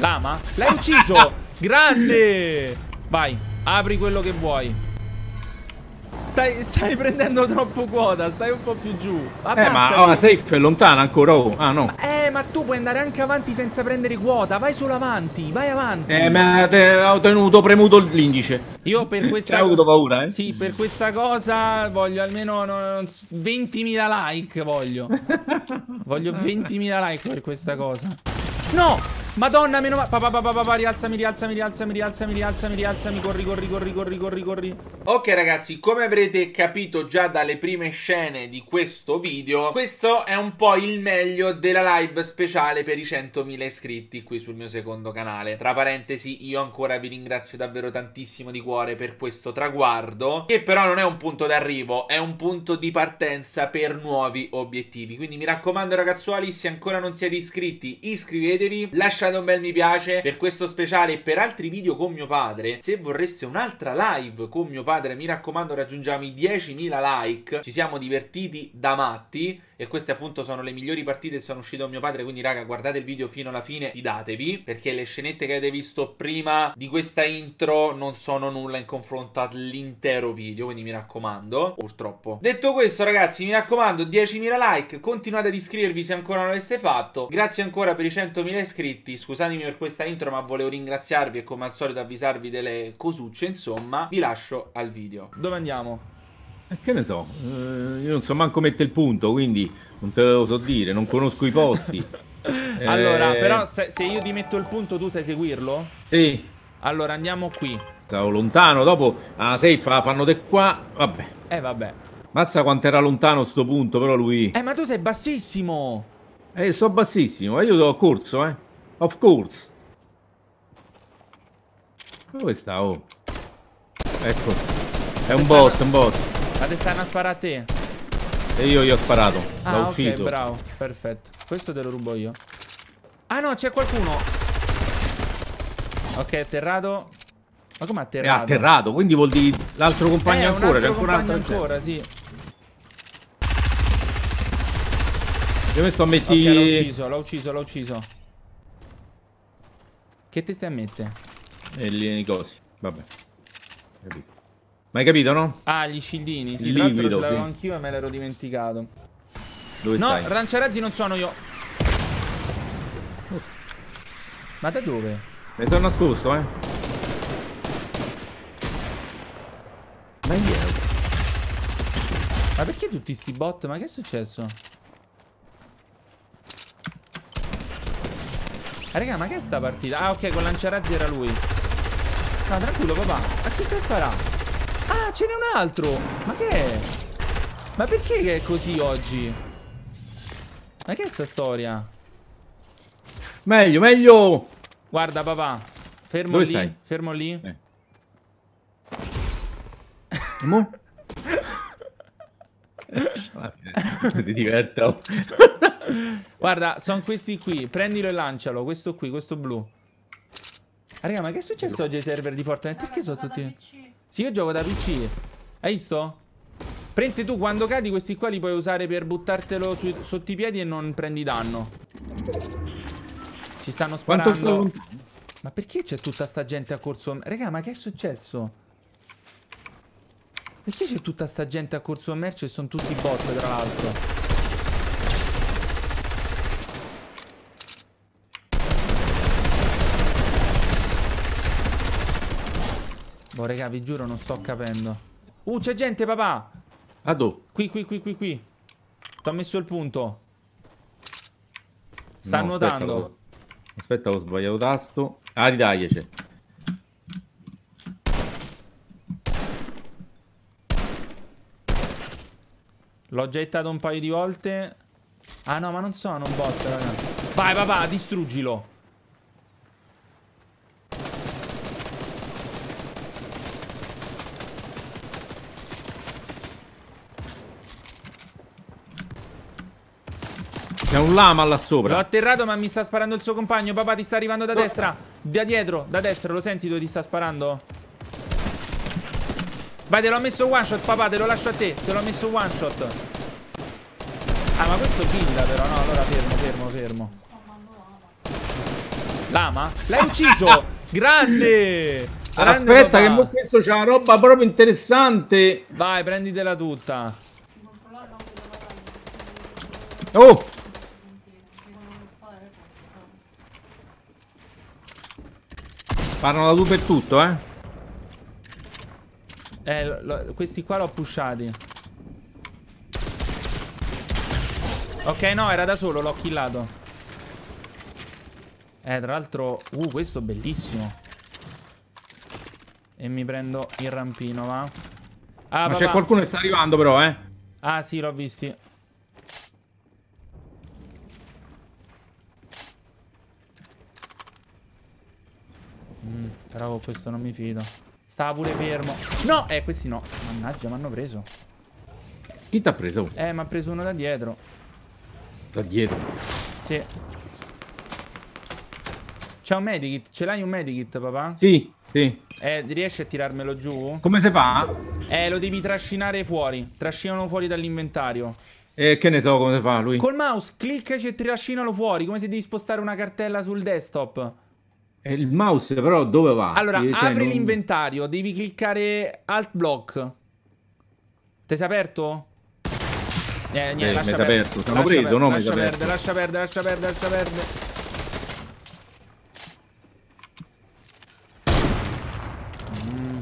Lama? L'hai ucciso! Grande! Vai, apri quello che vuoi. Stai, stai, prendendo troppo quota, stai un po' più giù. Abbassati. Eh, ma oh, la safe è lontana ancora. Oh. Ah, no. eh, ma tu puoi andare anche avanti senza prendere quota. Vai solo avanti, vai avanti. Eh, ma ho tenuto premuto l'indice. Io per questa cosa. Hai avuto paura, eh? Sì, per questa cosa voglio almeno no, 20.000 like. Voglio. voglio 20.000 like per questa cosa. No! Madonna, meno male. Papà, papà, papà, rialzami, rialzami, rialzami, rialzami, rialzami, rialzami. Corri, corri, corri, corri, corri, corri. Ok, ragazzi, come avrete capito già dalle prime scene di questo video, questo è un po' il meglio della live speciale per i 100.000 iscritti qui sul mio secondo canale. Tra parentesi, io ancora vi ringrazio davvero tantissimo di cuore per questo traguardo, che però non è un punto d'arrivo, è un punto di partenza per nuovi obiettivi. Quindi mi raccomando, ragazzuoli, se ancora non siete iscritti, iscrivetevi, lasciate lasciate un bel mi piace per questo speciale e per altri video con mio padre. Se vorreste un'altra live con mio padre, mi raccomando raggiungiamo i 10.000 like. Ci siamo divertiti da matti e queste appunto sono le migliori partite che sono uscite con mio padre, quindi raga guardate il video fino alla fine, fidatevi, perché le scenette che avete visto prima di questa intro non sono nulla in confronto all'intero video, quindi mi raccomando, purtroppo. Detto questo ragazzi, mi raccomando, 10.000 like, continuate ad iscrivervi se ancora non l'aveste fatto, grazie ancora per i 100.000 iscritti, scusatemi per questa intro ma volevo ringraziarvi e come al solito avvisarvi delle cosucce, insomma, vi lascio al video. Dove andiamo? E che ne so, eh, io non so manco mettere il punto, quindi non te lo so dire, non conosco i posti. allora, eh... però se, se, io ti metto il punto tu sai seguirlo? Sì. Allora andiamo qui. Stavo lontano, dopo ah, safe la fanno di qua, vabbè. Eh vabbè. Mazza quanto era lontano sto punto, però lui... Eh ma tu sei bassissimo! Eh, sto bassissimo, io do corso, eh. Of course. Dove sta, oh? Ecco. È un bot, un bot. Ma te stanno a te? E io gli ho sparato. Ah, L'ho ucciso. bravo. Perfetto. Questo te lo rubo io. Ah no, c'è qualcuno. Ok, atterrato. Ma come atterrato? È atterrato, quindi vuol dire l'altro compagno eh, ancora. C'è ancora un altro ancora, sì. Io mi sto a metti... Ok, l'ho ucciso, l'ho ucciso, l'ho ucciso. Che te stai a mettere? E lì nei cosi. Vabbè. Capito. Ma hai capito, no? Ah, gli scildini. Sì, tra l'altro ce l'avevo sì. anch'io e me l'ero dimenticato. Dove no, stai? lanciarazzi non sono io. Ma da dove? Mi sono nascosto, eh. Ma io. Ma perché tutti sti bot? Ma che è successo? Ah, raga, ma che è sta partita? Ah, ok, con lanciarazzi era lui. No, tranquillo, papà. A chi stai sparando? Ah, ce n'è un altro. Ma che è? Ma perché è così oggi? Ma che è sta storia? Meglio, meglio. Guarda, papà. Fermo Dove lì. Stai? Fermo lì. Eh. Mo? Ti diverto. Guarda, sono questi qui. Prendilo e lancialo. Questo qui, questo blu. Raga, ma che è successo oggi ai server di Fortnite? Perché sono tutti... Sì, io gioco da PC. Hai visto? Prendi tu quando cadi questi qua li puoi usare per buttartelo su, sotto i piedi e non prendi danno. Ci stanno sparando. Ma perché c'è tutta sta gente a corso... Raga, ma che è successo? Perché c'è tutta sta gente a corso commercio e sono tutti bot, tra l'altro? Oh, raga, vi giuro, non sto capendo. Uh, c'è gente, papà! Dove? Qui, qui, qui, qui, qui. Ti ho messo il punto. Sta no, nuotando. Aspetta, aspetta, ho sbagliato tasto. Ah, ridagliaci. L'ho già hittato un paio di volte. Ah no, ma non sono un bot, raga. Vai, papà, distruggilo. Un lama là sopra. L'ho atterrato ma mi sta sparando il suo compagno. Papà ti sta arrivando da no. destra. Da dietro, da destra. Lo senti dove ti sta sparando? Vai, te l'ho messo one shot, papà. Te lo lascio a te. Te l'ho messo one shot. Ah, ma questo killa però. No, allora fermo, fermo, fermo. Lama? L'hai ucciso! Grande! Grande Aspetta, papà. che mo questo c'ha una roba proprio interessante. Vai, prenditela tutta. Oh! Parlano da tu per tutto, eh? Eh, lo- lo- questi qua l'ho pushati. Ok, no, era da solo, l'ho killato. Eh, tra l'altro... Uh, questo bellissimo. E mi prendo il rampino, va? Ah, Ma c'è qualcuno che sta arrivando però, eh? Ah, sì, l'ho visti. Mm, però questo non mi fido. Stava pure fermo. No! Eh, questi no. Mannaggia, mi hanno preso. Chi ti ha preso? Eh, mi ha preso uno da dietro. Da dietro. Sì. C'è un medikit. Ce l'hai un medikit, papà? Sì, sì. Eh, riesci a tirarmelo giù? Come si fa? Eh, lo devi trascinare fuori. Trascinalo fuori dall'inventario. Eh, che ne so come si fa lui? Col mouse cliccaci e trascinalo fuori, come se devi spostare una cartella sul desktop. Eh, il mouse però dove va? Allora, Eh, cioè, apri non- l'inventario, devi cliccare Alt Block. Ti sei aperto? Eh, niente, Eh, lascia perdere. aperto. Sono Lascia preso, perdere, no, Lascia perdere, lascia perdere, lascia perdere, lascia perdere. Mm.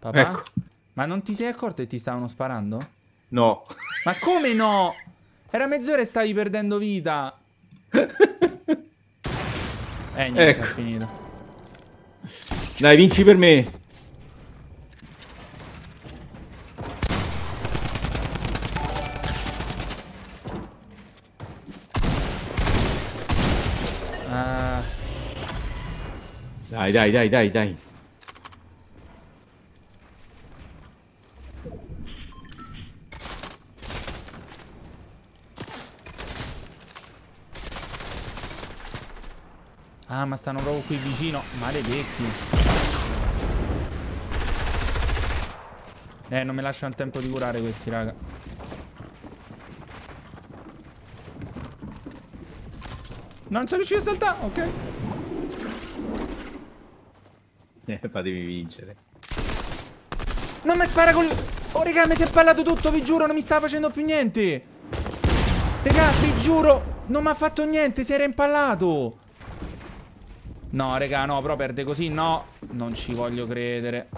Papà? Ecco. Ma non ti sei accorto che ti stavano sparando? No. Ma come no? Era mezz'ora e stavi perdendo vita. Eh, niente, Ecco. è finito. Dai, vinci per me. Ah, Dai, dai, dai, dai, dai. Ah, ma stanno proprio qui vicino. Maledetti. Eh, non mi lasciano il tempo di curare questi, raga. Non sono riuscito a saltare, ok. Eh, fatevi vincere. Non mi spara col... Oh, raga, mi si è pallato tutto, vi giuro, non mi stava facendo più niente. Raga, vi giuro, non mi ha fatto niente, si era impallato. No, raga, no, però perde così, no. Non ci voglio credere.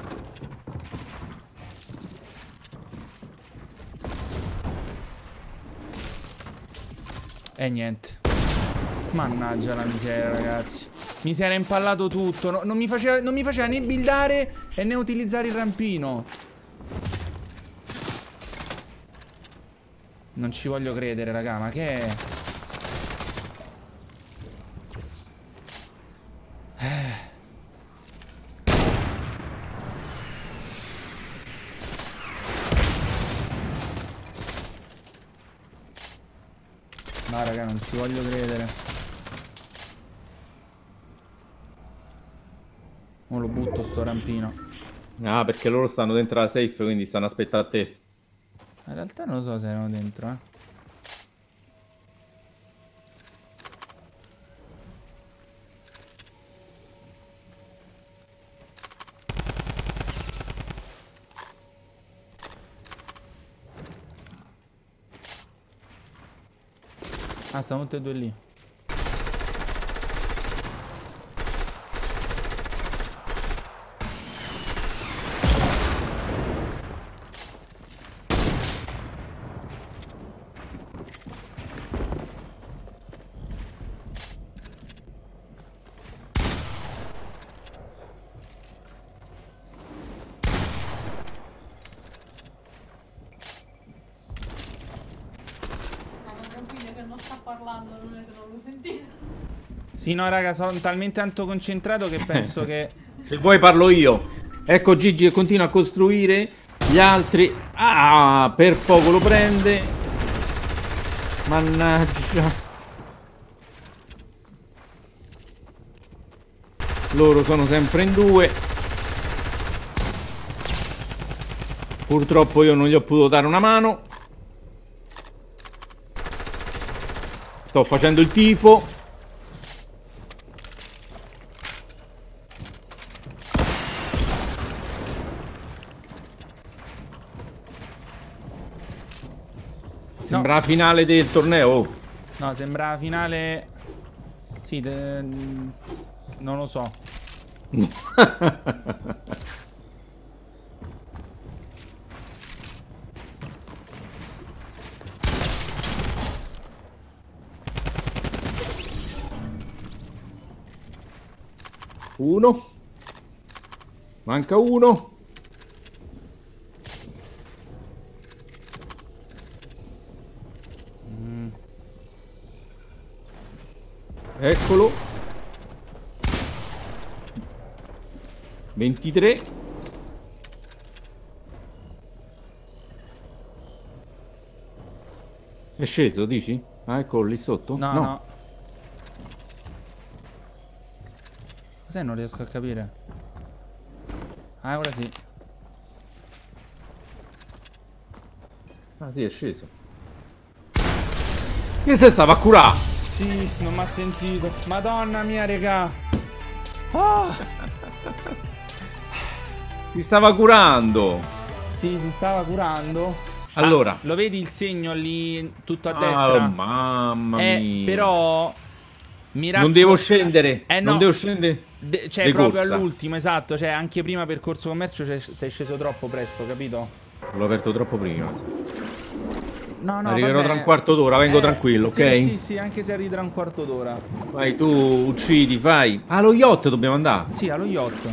E niente. Mannaggia la miseria, ragazzi. Mi si era impallato tutto. no- non, mi faceva, non mi faceva né buildare e né utilizzare il rampino. Non ci voglio credere, raga, ma che è? Non ci voglio credere. Mo lo butto sto rampino. Ah, perché loro stanno dentro la safe, quindi stanno aspettando a te. In realtà non lo so se erano dentro, eh. Ah, stanno tutte e due lì. Ma non tranquillo che non sta parlando, non è non l'ho sentito. Sì, no, raga, sono talmente tanto concentrato che penso che... Se vuoi parlo io. Ecco Gigi che continua a costruire. Gli altri... Ah, per poco lo prende. Mannaggia. Loro sono sempre in due. Purtroppo io non gli ho potuto dare una mano. Sto facendo il tifo. Sembra la finale del torneo. No, sembra la finale... Sì, de- non lo so. Uno. Manca uno. Eccolo. 23. È sceso, dici? Ah, eccolo lì sotto? No, no. Cos'è? Non riesco a capire. Ah, ora sì. Ah, sì, è sceso. Che se stava a curare? Sì, non mi ha sentito. Madonna mia, regà. Ah! Si stava curando. Sì, si stava curando. Allora. Ah, lo vedi il segno lì tutto a Ah, destra? mamma eh, mia. però... Non devo scendere. Eh, no. Non devo scendere. De- cioè, proprio all'ultimo, esatto. Cioè, anche prima per corso commercio cioè, sei sceso troppo presto, capito? L'ho aperto troppo prima. No, no, Arriverò tra un quarto d'ora, vengo Eh, tranquillo, sì, ok? Sì, sì, anche se arrivi tra un quarto d'ora. Vai, tu uccidi, fai. Ah, lo yacht dobbiamo andare. Sì, allo yacht.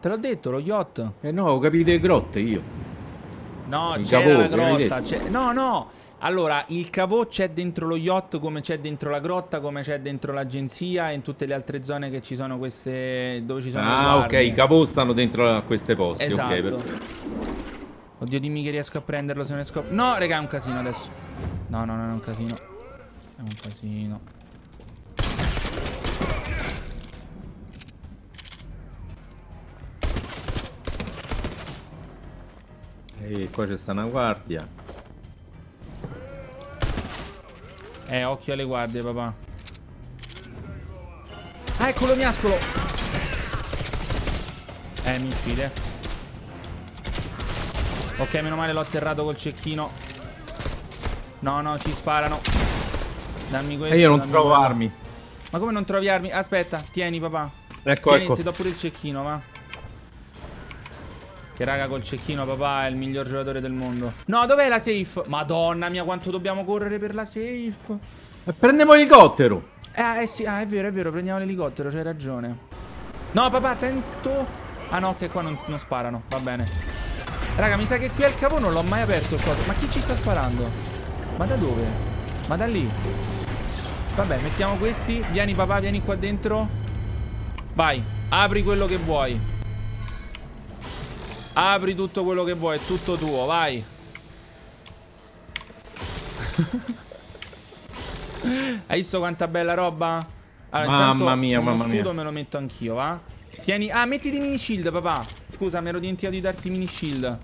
Te l'ho detto, lo yacht. Eh no, ho capito le grotte io. No, c'era la grotta. No, no. Allora, il cavò c'è dentro lo yacht come c'è dentro la grotta, come c'è dentro l'agenzia e in tutte le altre zone che ci sono queste... dove ci sono Ah, ok, i capò stanno dentro a queste posti. Esatto. Ok, perfetto. Oddio, dimmi che riesco a prenderlo se ne scopro. No, raga, è un casino adesso. No, no, no, è un casino. È un casino. E qua c'è sta una guardia. Eh, occhio alle guardie, papà. Ah, eccolo, miascolo. Eh, mi uccide. Ok, meno male l'ho atterrato col cecchino. No, no, ci sparano. Dammi questo. E io non trovo quello. armi. Ma come non trovi armi? Aspetta, tieni, papà. Ecco, tieni, ecco. ti do pure il cecchino, va. Che raga, col cecchino, papà, è il miglior giocatore del mondo. No, dov'è la safe? Madonna mia, quanto dobbiamo correre per la safe. E Prendiamo l'elicottero. Ah, eh sì, ah, è vero, è vero, prendiamo l'elicottero, c'hai ragione. No, papà, attento. Ah no, che qua non, non sparano, va bene. Raga, mi sa che qui al cavo non l'ho mai aperto coso. Ma chi ci sta sparando? Ma da dove? Ma da lì. Vabbè, mettiamo questi. Vieni, papà, vieni qua dentro. Vai, apri quello che vuoi. Apri tutto quello che vuoi, è tutto tuo, vai. Hai visto quanta bella roba? Allora, Mamma mia, mamma mia. scudo me lo metto anch'io, va? Tieni... Ah, mettiti mini shield, papà. Scusa, mi ero dimenticato di darti mini shield.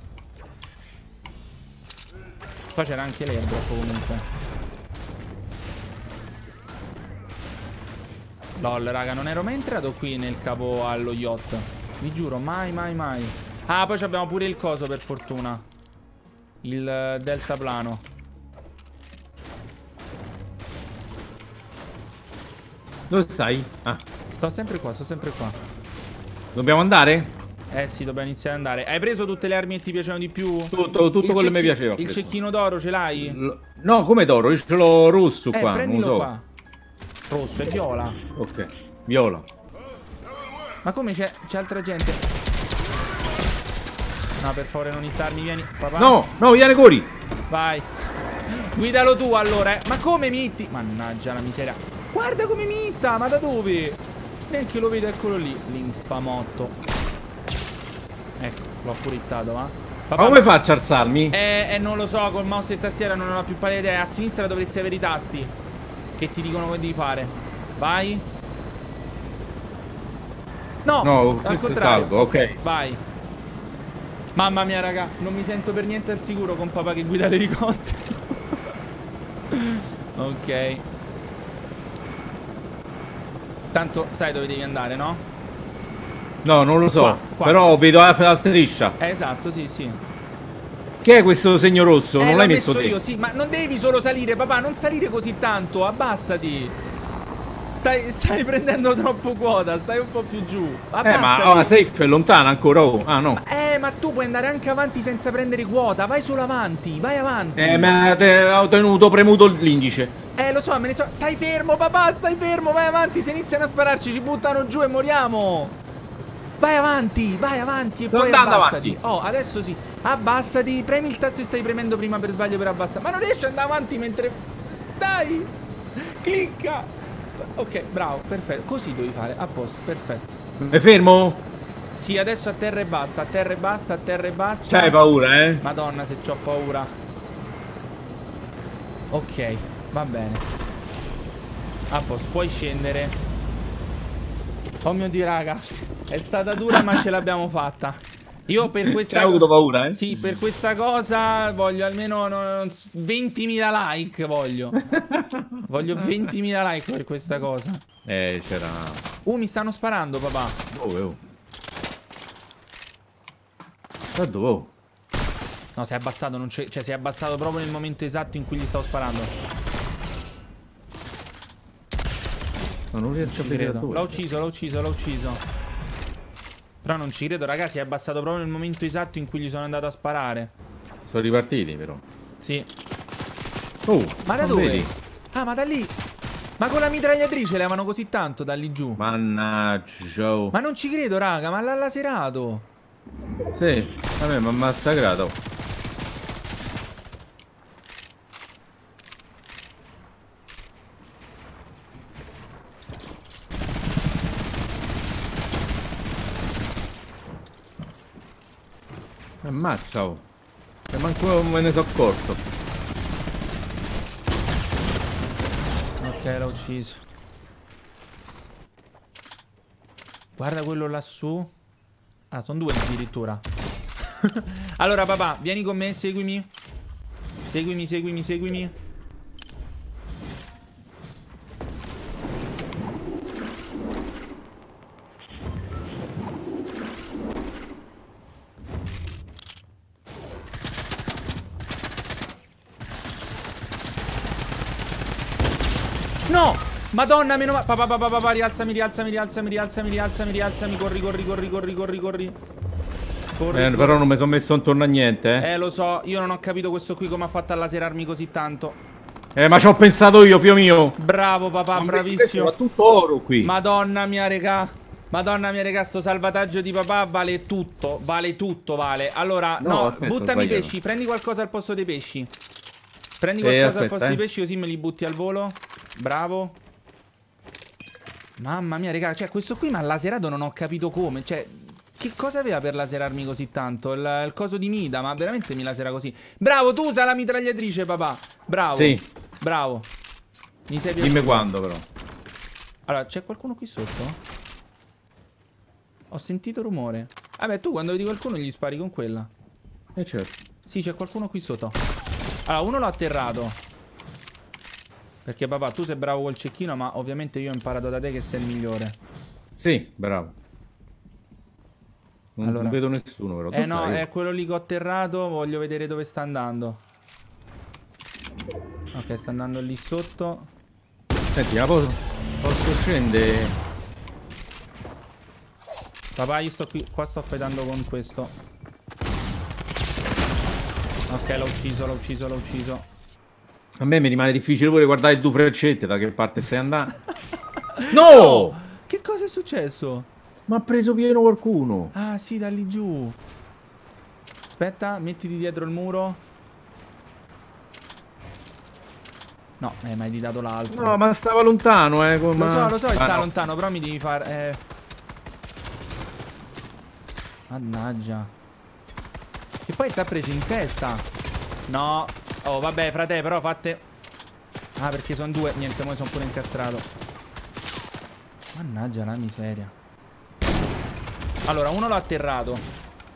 Qua c'era anche l'airdrop comunque. Lol, raga, non ero mai entrato qui nel cavo allo yacht. Vi giuro, mai, mai, mai. Ah, poi abbiamo pure il coso, per fortuna. Il eh, deltaplano. Dove stai? Ah, Sto sempre qua, sto sempre qua. dobbiamo andare? Eh sì, dobbiamo iniziare ad andare. Hai preso tutte le armi che ti piacevano di più? Tutto, tutto quello che mi piaceva. Il cecchino d'oro ce l'hai? No, come d'oro? Io ce l'ho rosso Eh, qua. Non prendilo lo so. qua. Rosso e viola. Ok, viola. Ma come c'è c'è altra gente? No, per favore, non hittarmi, vieni. Papà. No, no, viene Cori. Vai. Guidalo tu allora, eh. Ma come mi hitti? Mannaggia la miseria. Guarda come mi hitta, ma da dove? Neanche lo vedo, eccolo lì. L'infamotto. Ecco, l'ho pure hittato, va. Ma Papà, come faccio a alzarmi? Eh, eh, non lo so, col mouse e tastiera non ho più pallida idea. A sinistra dovresti avere i tasti. Che ti dicono come devi fare. Vai. No, No, al contrario. salvo, ok. Vai. Mamma mia, raga, non mi sento per niente al sicuro con papà che guida l'elicottero. ok. Tanto sai dove devi andare, no? No, non lo so. Qua, qua. Però vedo la, la striscia. Eh, esatto, sì, sì. Che è questo segno rosso? eh, non l'hai messo, messo te? io, sì, ma non devi solo salire, papà, non salire così tanto, abbassati. Stai, stai prendendo troppo quota, stai un po' più giù. Abbassati. Eh, ma oh, la safe è lontana ancora. Oh. Ah, no. Eh, ma tu puoi andare anche avanti senza prendere quota, vai solo avanti, vai avanti. Eh, ma ho tenuto premuto l'indice. Eh, lo so, me ne so. Stai fermo, papà, stai fermo, vai avanti. Se iniziano a spararci, ci buttano giù e moriamo. Vai avanti, vai avanti e Sto poi abbassati. avanti. Oh, adesso sì. Abbassati, premi il tasto che stai premendo prima per sbaglio per abbassare. Ma non riesci ad andare avanti mentre. Dai! Clicca! Ok, bravo, perfetto. Così devi fare, a posto, perfetto. È fermo? Sì, adesso a terra e basta, a terra e basta, a terra e basta. C'hai paura, eh? Madonna, se c'ho paura. Ok, va bene. A posto, puoi scendere. Oh mio dio, raga. È stata dura, ma ce l'abbiamo fatta. Io per questa C'hai avuto paura, eh? Sì, per questa cosa voglio almeno no, 20.000 like, voglio. voglio 20.000 like per questa cosa. Eh, c'era... Uh, mi stanno sparando, papà. Dove, oh? Da dove? oh? No, si è abbassato, non c'è- cioè si è abbassato proprio nel momento esatto in cui gli stavo sparando. No, non riesco a vedere dove. L'ho ucciso, l'ho ucciso, l'ho ucciso. Però non ci credo, ragazzi. È abbassato proprio nel momento esatto in cui gli sono andato a sparare. Sono ripartiti, però. Sì. Oh, Ma da dove? vedi? Ah, ma da lì. Ma con la mitragliatrice levano così tanto da lì giù. Ma, Mannaggia. oh. non ci credo, raga. Ma l'ha laserato. Sì, me mi ha massacrato. Ammazza, oh. E manco me ne sono accorto. Ok, l'ho ucciso. Guarda quello lassù. Ah, sono due addirittura. allora, papà, vieni con me, seguimi. Seguimi, seguimi, seguimi. Madonna, meno male. Papà, papà, papà, rialzami, rialzami, rialzami, rialzami, rialzami, rialzami. Corri, corri, corri, corri, corri, corri. Corri, Eh, corri. però non mi sono messo intorno a niente, eh. Eh, lo so, io non ho capito questo qui come ha fatto a laserarmi così tanto. Eh, ma ci ho pensato io, fio mio. Bravo, papà, bravissimo. Ma tutto oro qui. Madonna mia, regà. Madonna mia, regà, sto salvataggio di papà vale tutto. Vale tutto, vale. Allora, no, No, aspetta, buttami i pesci. Prendi qualcosa al posto dei pesci. Prendi Eh, qualcosa al aspetta, posto eh. dei pesci, così me li butti al volo. Bravo. Mamma mia, regà, cioè, questo qui mi ha laserato, non ho capito come. Cioè, che cosa aveva per laserarmi così tanto? Il, il coso di Mida, ma veramente mi lasera così. Bravo, tu usa la mitragliatrice, papà. Bravo. Sì. Bravo. Mi sei Dimmi piaciuto. quando, però. Allora, c'è qualcuno qui sotto? Ho sentito rumore. Vabbè, tu quando vedi qualcuno gli spari con quella. Eh, certo. Sì, c'è qualcuno qui sotto. Allora, uno l'ho atterrato. Perché papà, tu sei bravo col cecchino, ma ovviamente io ho imparato da te che sei il migliore. Sì, bravo. Non, Allora. non vedo nessuno, però. eh no, stai? è quello lì che ho atterrato, voglio vedere dove sta andando. Ok, sta andando lì sotto. Senti, ma posso, posso scendere? Papà, io sto qui, qua sto fightando con questo. Ok, l'ho ucciso, l'ho ucciso, l'ho ucciso. A me mi rimane difficile pure guardare due freccette da che parte stai andando. no! Che cosa è successo? Ma ha preso pieno qualcuno. Ah, sì, da lì giù. Aspetta, mettiti dietro il muro. No, eh, mi hai dato l'altro. No, ma stava lontano, eh. come- Lo so, lo so che Ah, sta no. lontano, però mi devi far... Eh... Mannaggia. E poi ti ha preso in testa. No. Oh, vabbè, frate, però fatte... Ah, perché sono due. Niente, mo sono pure incastrato. Mannaggia la miseria. Allora, uno l'ho atterrato.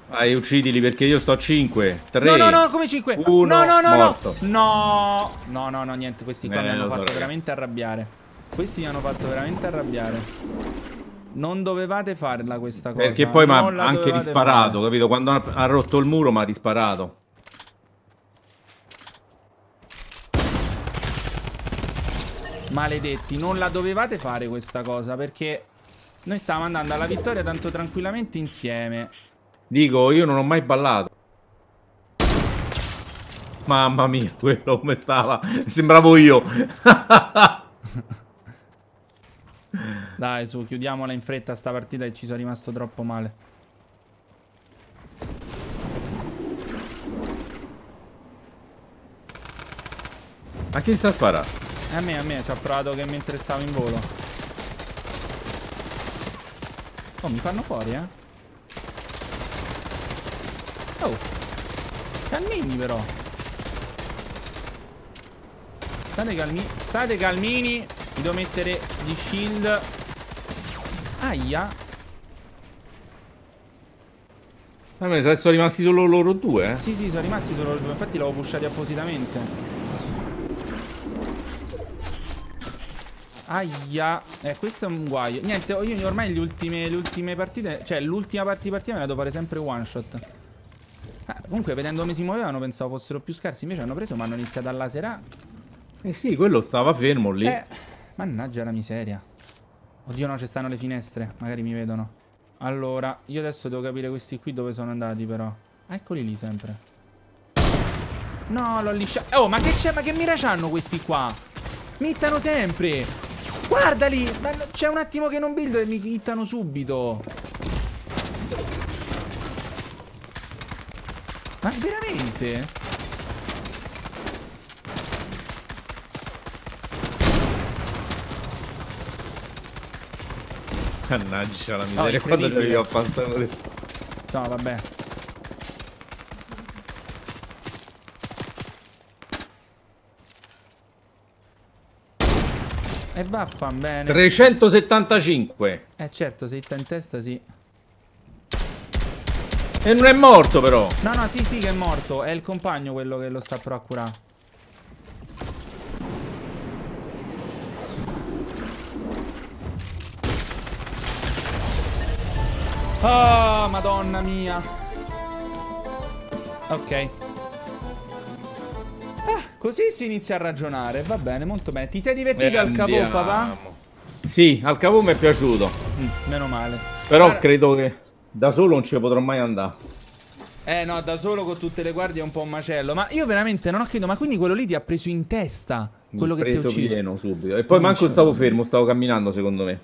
Vai, uccidili perché io sto a 5. 3. No, no, no, come 5? Uno, no, no, no, morto. no. No, no, no, niente, questi qua Eh, mi hanno so, fatto raga. veramente arrabbiare. Questi mi hanno fatto veramente arrabbiare. Non dovevate farla questa cosa. Perché poi mi ha anche risparato, fare. capito? Quando ha, ha rotto il muro mi ha risparato. Maledetti, non la dovevate fare questa cosa perché noi stavamo andando alla vittoria tanto tranquillamente insieme. Dico, io non ho mai ballato. Mamma mia, quello come stava. Sembravo io. Dai, su, chiudiamola in fretta sta partita e ci sono rimasto troppo male. Ma chi sta a sparare? A me, a me, ci ha provato che mentre stavo in volo. Oh, mi fanno fuori, eh. Oh. Calmini però. State calmi. State calmini. Mi devo mettere di shield. Aia. Se sono rimasti solo loro due, eh. Sì, sì, sono rimasti solo due. Infatti l'avevo pushati appositamente. Aia. Eh, questo è un guaio. Niente, io ormai le ultime, le ultime partite... Cioè, l'ultima parte di partita me la devo fare sempre one shot. Ah, comunque, vedendo come si muovevano, pensavo fossero più scarsi. Invece hanno preso, ma hanno iniziato a laserare. Eh sì, quello stava fermo lì. Eh, mannaggia la miseria. Oddio, no, ci stanno le finestre. Magari mi vedono. Allora, io adesso devo capire questi qui dove sono andati, però. Ah, eccoli lì sempre. No, l'ho lisciato. Oh, ma che c'è? Ma che mira c'hanno questi qua? Mi hittano sempre. Guardali. Ma no- c'è un attimo che non build e mi hittano subito. Ma veramente? Mannaggia la Oh, miseria. Quando incredibile. io ho fatto... No, vabbè. E vaffan bene. 375. Eh certo, se hitta in testa sì. E non è morto però. No, no, sì, sì che è morto. È il compagno quello che lo sta però a curare. Ah, madonna mia. Ok. Così si inizia a ragionare. Va bene, molto bene. Ti sei divertito Eh, al cavò, papà? Sì, al cavo mi è piaciuto. Mm, meno male. Però Guarda- credo che da solo non ci potrò mai andare. Eh no, da solo con tutte le guardie è un po' un macello. Ma io veramente non ho capito. Ma quindi quello lì ti ha preso in testa? Quello Mi che ti ha preso ucciso? pieno subito. E poi manco stavo fermo, stavo camminando secondo me.